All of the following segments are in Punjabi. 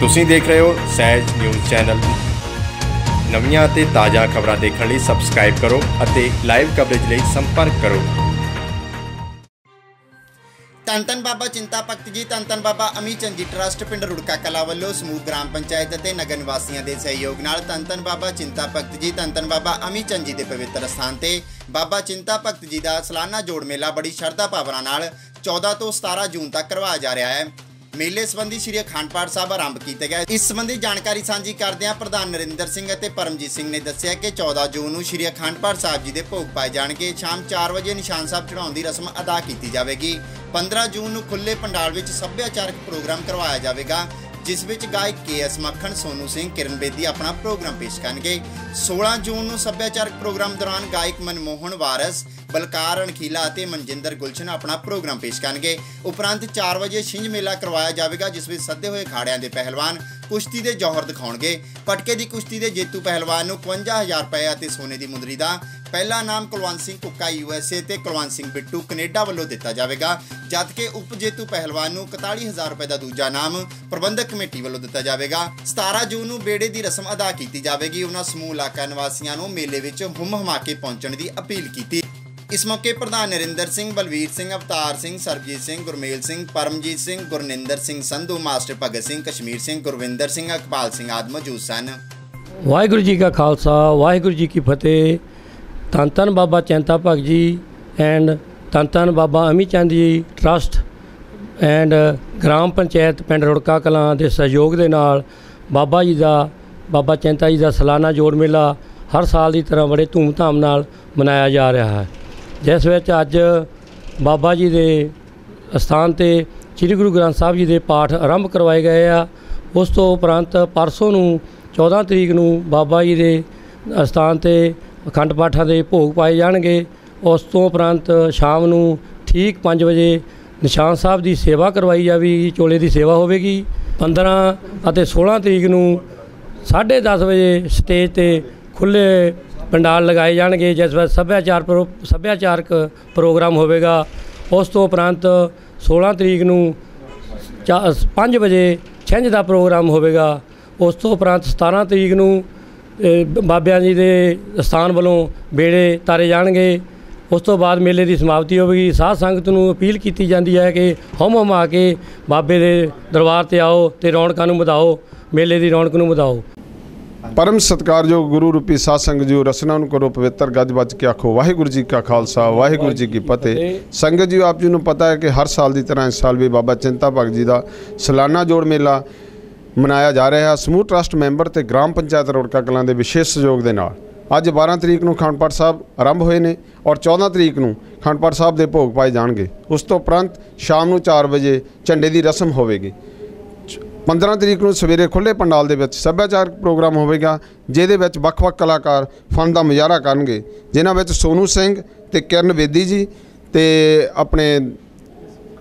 ਤੁਸੀਂ ਦੇਖ ਰਹੇ ਹੋ ਸਹਿਜ ਨਿਊਜ਼ ਚੈਨਲ। ਨਵੀਆਂ ਅਤੇ ਤਾਜ਼ਾ ਖਬਰਾਂ ਦੇਖਣ ਲਈ ਸਬਸਕ੍ਰਾਈਬ ਕਰੋ ਅਤੇ ਲਾਈਵ ਕਵਰੇਜ ਲਈ ਸੰਪਰਕ ਕਰੋ। ਧੰਨ ਬਾਬਾ ਚਿੰਤਾ ਭਗਤ ਜੀ, ਧੰਨ ਬਾਬਾ ਅਮੀ ਚੰਦ ਜੀ ਟਰਸਟ ਪਿੰਡ ਰੁੜਕਾ ਕਲਾ ਵੱਲੋਂ ਸਮੂਹ ਗ੍ਰਾਮ ਪੰਚਾਇਤ ਅਤੇ ਨਗਰ ਨਿਵਾਸੀਆਂ ਦੇ ਸਹਿਯੋਗ ਨਾਲ ਧੰਨ ਬਾਬਾ ਚਿੰਤਾ ਭਗਤ ਜੀ, ਧੰਨ ਬਾਬਾ ਅਮੀ ਚੰਦ ਜੀ ਦੇ ਪਵਿੱਤਰ ਸਥਾਨ ਤੇ ਬਾਬਾ ਚਿੰਤਾ ਭਗਤ ਜੀ ਦਾ ਸਾਲਾਨਾ ਜੋੜ ਮੇਲਾ ਬੜੀ ਸ਼ਰਧਾ ਭਾਵਨਾ ਨਾਲ 14 ਤੋਂ 17 ਜੂਨ ਤੱਕ ਕਰਵਾਇਆ ਜਾ ਰਿਹਾ ਹੈ। ਮੇਲੇ ਸੰਬੰਧੀ ਸ਼੍ਰੀ ਅਖੰਡ ਪਾਠ ਸਾਹਿਬ ਆਰੰਭ ਕੀਤੇ ਗਏ। ਇਸ ਸੰਬੰਧੀ ਜਾਣਕਾਰੀ ਸਾਂਝੀ ਕਰਦਿਆਂ ਪ੍ਰਧਾਨ ਨਰਿੰਦਰ ਸਿੰਘ ਅਤੇ ਪਰਮਜੀਤ ਸਿੰਘ ਨੇ ਦੱਸਿਆ ਕਿ 14 ਜੂਨ ਨੂੰ ਸ਼੍ਰੀ ਅਖੰਡ ਪਾਠ ਸਾਹਿਬ ਜੀ ਦੇ ਭੋਗ ਪਾਏ ਜਾਣਗੇ। ਸ਼ਾਮ 4 ਵਜੇ ਨਿਸ਼ਾਨ ਸਾਹਿਬ ਚੜਾਉਣ ਦੀ ਰਸਮ ਅਦਾ ਕੀਤੀ ਜਾਵੇਗੀ। 15 ਜੂਨ ਨੂੰ ਖੁੱਲੇ ਪੰਡਾਲ ਵਿੱਚ ਸੱਭਿਆਚਾਰਕ ਪ੍ਰੋਗਰਾਮ ਕਰਵਾਇਆ ਜਾਵੇਗਾ, ਜਿਸ ਵਿੱਚ ਗਾਇਕ ਕੇਐਸ ਮੱਖਣ, ਸੋਨੂ ਸਿੰਘ, ਕਿਰਨ ਬੇਦੀ ਆਪਣਾ ਪ੍ਰੋਗਰਾਮ ਪੇਸ਼ ਕਰਨਗੇ। 16 ਜੂਨ ਨੂੰ ਸੱਭਿਆਚਾਰਕ ਪ੍ਰੋਗਰਾਮ ਦੌਰਾਨ ਗਾਇਕ ਮਨਮੋਹਨ ਵਾਰਸ ਬਲਕਾਰ, ਅਣਖੀਲਾ ਅਤੇ ਮਨਜਿੰਦਰ ਗੁਲਸ਼ਨ ਆਪਣਾ ਪ੍ਰੋਗਰਾਮ ਪੇਸ਼ ਕਰਨਗੇ। ਉਪਰੰਤ 4 ਵਜੇ ਛਿੰਝ ਮੇਲਾ ਕਰਵਾਇਆ ਜਾਵੇਗਾ, ਜਿਸ ਵਿੱਚ ਸੱਦੇ ਹੋਏ ਖਾੜਿਆਂ ਦੇ ਪਹਿਲਵਾਨ ਕੁਸ਼ਤੀ ਦੇ ਜੌਹਰ ਦਿਖਾਉਣਗੇ। ਪਟਕੇ ਦੀ ਕੁਸ਼ਤੀ ਦੇ ਜੇਤੂ ਪਹਿਲਵਾਨ ਨੂੰ 51000 ਰੁਪਏ ਅਤੇ ਸੋਨੇ ਦੀ ਮੁੰਦਰੀ ਦਾ ਪਹਿਲਾ ਨਾਮ ਕੁਲਵੰਤ ਸਿੰਘ ਕੁੱਕਾ ਯੂਐਸਏ ਤੇ ਕੁਲਵੰਤ ਸਿੰਘ ਬਿੱਟੂ ਕੈਨੇਡਾ ਵੱਲੋਂ ਦਿੱਤਾ ਜਾਵੇਗਾ ਜਦਕਿ ਉਪ ਜੇਤੂ ਪਹਿਲਵਾਨ ਨੂੰ 41000 ਰੁਪਏ ਦਾ ਦੂਜਾ ਨਾਮ ਪ੍ਰਬੰਧਕ ਕਮੇਟੀ ਵੱਲੋਂ ਦਿੱਤਾ ਜਾਵੇਗਾ। 17 ਜੂਨ ਨੂੰ ਬੇੜੇ ਦੀ ਰਸਮ ਅਦਾ ਕੀਤੀ ਜਾਵੇਗੀ। ਉਹਨਾਂ ਸਮੂਹ ਇਲਾਕਾ ਨਿਵਾਸੀਆਂ ਨੂੰ ਮੇਲੇ ਵਿੱਚ ਹੁੰਮ ਹਮਾ ਕੇ ਪਹੁੰਚਣ ਦੀ ਅਪੀਲ ਕੀਤੀ। ਇਸ ਮੌਕੇ ਪ੍ਰਧਾਨ ਨਰਿੰਦਰ ਸਿੰਘ, ਬਲਵੀਰ ਸਿੰਘ, ਅਵਤਾਰ ਸਿੰਘ, ਸਰਬਜੀਤ ਸਿੰਘ, ਗੁਰਮੇਲ ਸਿੰਘ, ਪਰਮਜੀਤ ਸਿੰਘ, ਗੁਰਨਿੰਦਰ ਸਿੰਘ ਸੰਧੂ, ਮਾਸਟਰ ਭਗਤ ਸਿੰਘ, ਕਸ਼ਮੀਰ ਸਿੰਘ, ਗੁਰਵਿੰਦਰ ਸਿੰਘ ਅਕਪਾਲ ਸਿੰਘ ਆਦਿ ਮੌਜੂਦ ਸਨ। ਵਾਹਿਗੁਰੂ ਜੀ ਕਾ ਖਾਲਸਾ, ਵਾਹਿਗੁਰੂ ਜੀ ਕੀ ਫਤਿਹ। ਧੰਨ ਧੰਨ ਬਾਬਾ ਚੈਂਤਾ ਭਗਤ ਜੀ ਐਂਡ ਧੰਨ ਧੰਨ ਬਾਬਾ ਅਮੀ Chand ji trust and gram panchayat ਪਿੰਡ ਰੁੜਕਾ ਕਲਾਂ ਦੇ ਸਹਿਯੋਗ ਦੇ ਨਾਲ ਬਾਬਾ ਜੀ ਦਾ, ਬਾਬਾ ਚੈਂਤਾ ਜੀ ਦਾ ਸਾਲਾਨਾ ਜੋੜ ਮੇਲਾ ਹਰ ਸਾਲ ਦੀ ਤਰ੍ਹਾਂ ਬੜੇ ਧੂਮਧਾਮ ਨਾਲ ਮਨਾਇਆ ਜਾ ਰਿਹਾ ਹੈ। ਜਿਸ ਵਿੱਚ ਅੱਜ ਬਾਬਾ ਜੀ ਦੇ ਅਸਥਾਨ ਤੇ ਸ੍ਰੀ ਗੁਰੂ ਗ੍ਰੰਥ ਸਾਹਿਬ ਜੀ ਦੇ ਪਾਠ ਆਰੰਭ ਕਰਵਾਏ ਗਏ ਆ। ਉਸ ਤੋਂ ਉਪਰੰਤ ਪਰਸੋਂ ਨੂੰ 14 ਤਰੀਕ ਨੂੰ ਬਾਬਾ ਜੀ ਦੇ ਅਸਥਾਨ ਤੇ ਅਖੰਡ ਪਾਠਾਂ ਦੇ ਭੋਗ ਪਾਏ ਜਾਣਗੇ। ਉਸ ਤੋਂ ਉਪਰੰਤ ਸ਼ਾਮ ਨੂੰ ਠੀਕ 5 ਵਜੇ ਨਿਸ਼ਾਨ ਸਾਹਿਬ ਦੀ ਸੇਵਾ ਕਰਵਾਈ ਜਾਵੇਗੀ, ਚੋਲੇ ਦੀ ਸੇਵਾ ਹੋਵੇਗੀ। 15 ਅਤੇ 16 ਤਰੀਕ ਨੂੰ 10:30 ਵਜੇ ਸਟੇਜ ਤੇ ਖੁੱਲੇ ਪੰਡਾਲ ਲਗਾਏ ਜਾਣਗੇ, ਜਿਸ ਵਿੱਚ ਸੱਭਿਆਚਾਰ ਪ੍ਰੋ- ਸੱਭਿਆਚਾਰਕ ਪ੍ਰੋਗਰਾਮ ਹੋਵੇਗਾ। ਉਸ ਤੋਂ ਉਪਰੰਤ 16 ਤਰੀਕ ਨੂੰ 5 ਵਜੇ ਛਿੰਝ ਦਾ ਪ੍ਰੋਗਰਾਮ ਹੋਵੇਗਾ। ਉਸ ਤੋਂ ਉਪਰੰਤ 17 ਤਰੀਕ ਨੂੰ ਬਾਬਿਆਂ ਜੀ ਦੇ ਸਥਾਨ ਵੱਲੋਂ ਬੇੜੇ ਤਾਰੇ ਜਾਣਗੇ। ਉਸ ਤੋਂ ਬਾਅਦ ਮੇਲੇ ਦੀ ਸਮਾਪਤੀ ਹੋਵੇਗੀ। ਸਾਧ ਸੰਗਤ ਨੂੰ ਅਪੀਲ ਕੀਤੀ ਜਾਂਦੀ ਹੈ ਕਿ ਹਮ ਹਮ ਆ ਕੇ ਬਾਬੇ ਦੇ ਦਰਬਾਰ ਤੇ ਆਓ ਤੇ ਰੌਣਕਾਂ ਨੂੰ ਵਧਾਓ, ਮੇਲੇ ਦੀ ਰੌਣਕ ਨੂੰ ਵਧਾਓ। ਪਰਮ ਸਤਿਕਾਰਯੋਗ ਗੁਰੂ ਰੂਪੀ ਸਾਧ ਸੰਗਤ ਜੀਓ ਰਸਨਾ ਨੂੰ ਕਰੋ ਪਵਿੱਤਰ ਗੱਜ ਵੱਜ ਕੇ ਆਖੋ ਵਾਹਿਗੁਰੂ ਜੀ ਕਾ ਖਾਲਸਾ ਵਾਹਿਗੁਰੂ ਜੀ ਕੀ ਫਤਿਹ। ਸੰਗਤ ਜੀ ਆਪ ਜੀ ਨੂੰ ਪਤਾ ਹੈ ਕਿ ਹਰ ਸਾਲ ਦੀ ਤਰ੍ਹਾਂ ਇਸ ਸਾਲ ਵੀ ਬਾਬਾ ਚਿੰਤਾ ਭਗਤ ਜੀ ਦਾ ਸਾਲਾਨਾ ਜੋੜ ਮੇਲਾ ਮਨਾਇਆ ਜਾ ਰਿਹਾ। ਹੈ ਸਮੂਹ ਟਰਸਟ ਮੈਂਬਰ ਤੇ ਗ੍ਰਾਮ ਪੰਚਾਇਤ ਰੋੜਕਾ ਕਲਾਂ ਦੇ ਵਿਸ਼ੇਸ਼ ਸਹਿਯੋਗ ਦੇ ਨਾਲ। ਅੱਜ 12 ਤਰੀਕ ਨੂੰ ਅਖੰਡ ਪਾਠ ਸਾਹਿਬ ਆਰੰਭ ਹੋਏ ਨੇ ਔਰ 14 ਤਰੀਕ ਨੂੰ ਅਖੰਡ ਪਾਠ ਸਾਹਿਬ ਦੇ ਭੋਗ ਪਾਏ ਜਾਣਗੇ। ਉਸ ਤੋਂ ਉਪਰੰਤ ਸ਼ਾਮ ਨੂੰ 4 ਵਜੇ ਝੰਡੇ ਦੀ ਰਸਮ ਹੋਵੇਗੀ। 15 ਤਰੀਕ ਨੂੰ ਸਵੇਰੇ ਖੁੱਲੇ ਪੰਡਾਲ ਦੇ ਵਿੱਚ ਸੱਭਿਆਚਾਰਕ ਪ੍ਰੋਗਰਾਮ ਹੋਵੇਗਾ, ਜਿਹਦੇ ਵਿੱਚ ਵੱਖ-ਵੱਖ ਕਲਾਕਾਰ ਫਨ ਦਾ ਮੁਜ਼ਾਹਰਾ ਕਰਨਗੇ। ਜਿਨ੍ਹਾਂ ਵਿੱਚ ਸੋਨੂ ਸਿੰਘ ਤੇ ਕਿਰਨ ਬੇਦੀ ਜੀ ਤੇ ਆਪਣੇ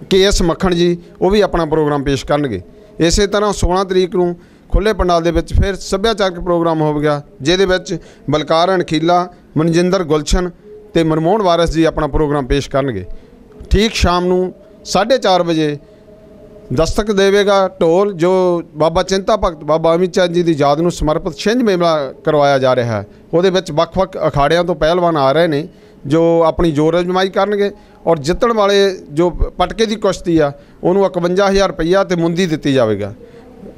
ਕੇਐਸ ਮੱਖਣ ਜੀ, ਉਹ ਵੀ ਆਪਣਾ ਪ੍ਰੋਗਰਾਮ ਪੇਸ਼ ਕਰਨਗੇ। ਇਸੇ ਤਰ੍ਹਾਂ 16 ਤਰੀਕ ਨੂੰ ਖੁੱਲੇ ਪੰਡਾਲ ਦੇ ਵਿੱਚ ਫਿਰ ਸੱਭਿਆਚਾਰਕ ਪ੍ਰੋਗਰਾਮ ਹੋਵੇਗਾ, ਜਿਹਦੇ ਵਿੱਚ ਬਲਕਾਰ ਅਣਖੀਲਾ, ਮਨਜਿੰਦਰ ਗੁਲਸ਼ਨ ਤੇ ਮਨਮੋਹਨ ਵਾਰਸ ਜੀ ਆਪਣਾ ਪ੍ਰੋਗਰਾਮ ਪੇਸ਼ ਕਰਨਗੇ। ਠੀਕ ਸ਼ਾਮ ਨੂੰ 4:30 ਵਜੇ ਦਸਤਕ ਦੇਵੇਗਾ ਢੋਲ, ਜੋ ਬਾਬਾ ਚਿੰਤਾ ਭਗਤ, ਬਾਬਾ ਅਮਿਤ ਚੰਦ ਜੀ ਦੀ ਯਾਦ ਨੂੰ ਸਮਰਪਿਤ ਛਿੰਝ ਮੇਲਾ ਕਰਵਾਇਆ ਜਾ ਰਿਹਾ ਹੈ। ਉਹਦੇ ਵਿੱਚ ਵੱਖ-ਵੱਖ ਅਖਾੜਿਆਂ ਤੋਂ ਪਹਿਲਵਾਨ ਆ ਰਹੇ ਨੇ, ਜੋ ਆਪਣੀ ਜੋਰ ਅਜਮਾਈ ਕਰਨਗੇ ਔਰ ਜਿੱਤਣ ਵਾਲੇ ਜੋ ਪਟਕੇ ਦੀ ਕੁਸ਼ਤੀ ਆ, ਉਹਨੂੰ 51000 ਰੁਪਈਆ ਤੇ ਮੁੰਦੀ ਦਿੱਤੀ ਜਾਵੇਗਾ।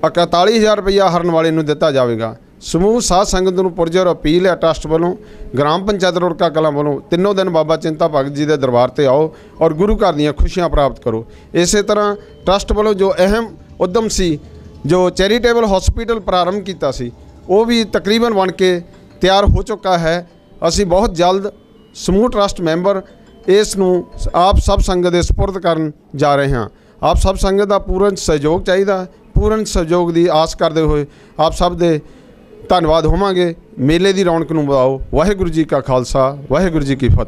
41000 ਰੁਪਈਆ ਹਰਨ ਵਾਲੇ ਨੂੰ ਦਿੱਤਾ ਜਾਵੇਗਾ। ਸਮੂਹ ਸਾਧ ਸੰਗਤ ਨੂੰ ਪੁਰਜੇ ਔਰ ਅਪੀਲ ਹੈ ਟਰਸਟ ਵੱਲੋਂ, ਗ੍ਰਾਮ ਪੰਚਾਇਤ ਰੋੜਕਾ ਕਲਾਂ ਵੱਲੋਂ ਤਿੰਨੋਂ ਦਿਨ ਬਾਬਾ ਚਿੰਤਾ ਭਗਤ ਜੀ ਦੇ ਦਰਬਾਰ ਤੇ ਆਓ ਔਰ ਗੁਰੂ ਘਰ ਦੀਆਂ ਖੁਸ਼ੀਆਂ ਪ੍ਰਾਪਤ ਕਰੋ। ਇਸੇ ਤਰ੍ਹਾਂ ਟਰਸਟ ਵੱਲੋਂ ਜੋ ਅਹਿਮ ਉਦਮ ਸੀ, ਜੋ ਚੈਰੀਟੇਬਲ ਹਸਪੀਟਲ ਪ੍ਰਾਰੰਭ ਕੀਤਾ ਸੀ, ਉਹ ਵੀ ਤਕਰੀਬਨ ਬਣ ਕੇ ਤਿਆਰ ਹੋ ਚੁੱਕਾ ਹੈ। ਅਸੀਂ ਬਹੁਤ ਜਲਦ ਸਮੂਹ ਟਰਸਟ ਮੈਂਬਰ ਇਸ ਨੂੰ ਆਪ ਸਭ ਸੰਗਤ ਦੇ ਸਪੁਰਦ ਕਰਨ ਜਾ ਰਹੇ ਹਾਂ। ਆਪ ਸਭ ਸੰਗਤ ਦਾ ਪੂਰਨ ਸਹਿਯੋਗ ਚਾਹੀਦਾ, ਪੂਰਨ ਸਹਿਯੋਗ ਦੀ ਆਸ ਕਰਦੇ ਹੋਏ ਆਪ ਸਭ ਦੇ ਧੰਨਵਾਦ ਹੋਵਾਂਗੇ। ਮੇਲੇ ਦੀ ਰੌਣਕ ਨੂੰ ਵਧਾਓ। ਵਾਹਿਗੁਰੂ ਜੀ ਕਾ ਖਾਲਸਾ, ਵਾਹਿਗੁਰੂ ਜੀ ਕੀ ਫਤਿਹ।